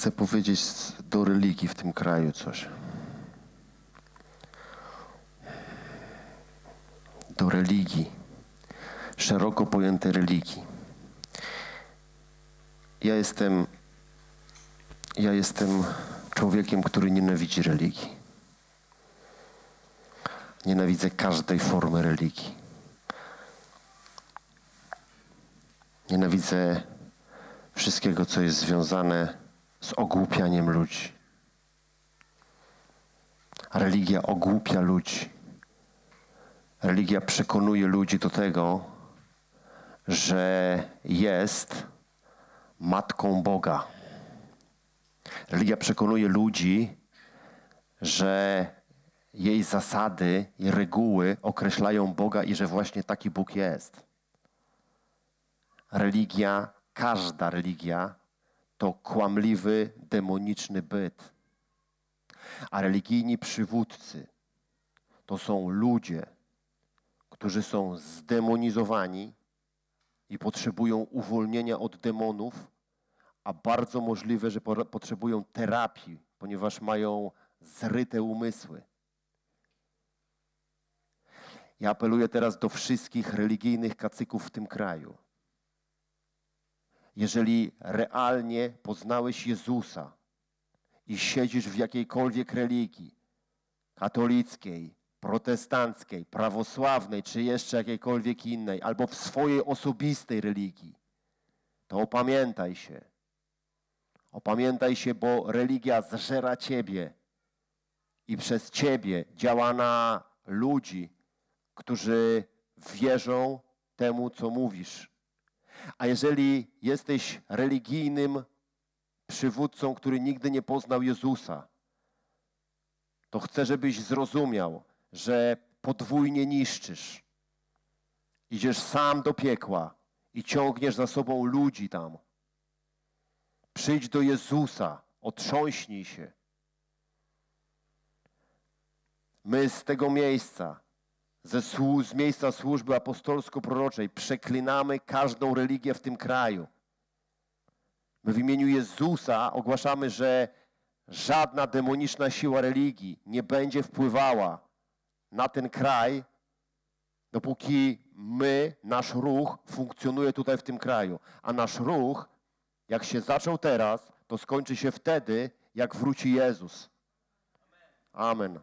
chcę powiedzieć do religii w tym kraju coś. Do religii, szeroko pojętej religii. Ja jestem, ja jestem człowiekiem, który nienawidzi religii. Nienawidzę każdej formy religii. Nienawidzę wszystkiego, co jest związane z ogłupianiem ludzi. Religia ogłupia ludzi. Religia przekonuje ludzi do tego, że jest matką Boga. Religia przekonuje ludzi, że jej zasady i reguły określają Boga i że właśnie taki Bóg jest. Religia, każda religia to kłamliwy, demoniczny byt. A religijni przywódcy to są ludzie, którzy są zdemonizowani i potrzebują uwolnienia od demonów, a bardzo możliwe, że potrzebują terapii, ponieważ mają zryte umysły. Ja apeluję teraz do wszystkich religijnych kacyków w tym kraju. Jeżeli realnie poznałeś Jezusa i siedzisz w jakiejkolwiek religii, katolickiej, protestanckiej, prawosławnej, czy jeszcze jakiejkolwiek innej, albo w swojej osobistej religii, to opamiętaj się. Opamiętaj się, bo religia zżera ciebie i przez ciebie działa na ludzi, którzy wierzą temu, co mówisz. A jeżeli jesteś religijnym przywódcą, który nigdy nie poznał Jezusa, to chcę, żebyś zrozumiał, że podwójnie niszczysz. Idziesz sam do piekła i ciągniesz za sobą ludzi tam. Przyjdź do Jezusa, otrząśnij się. My z tego miejsca ze, z miejsca służby apostolsko-proroczej przeklinamy każdą religię w tym kraju. My w imieniu Jezusa ogłaszamy, że żadna demoniczna siła religii nie będzie wpływała na ten kraj, dopóki my, nasz ruch funkcjonuje tutaj w tym kraju. A nasz ruch, jak się zaczął teraz, to skończy się wtedy, jak wróci Jezus. Amen.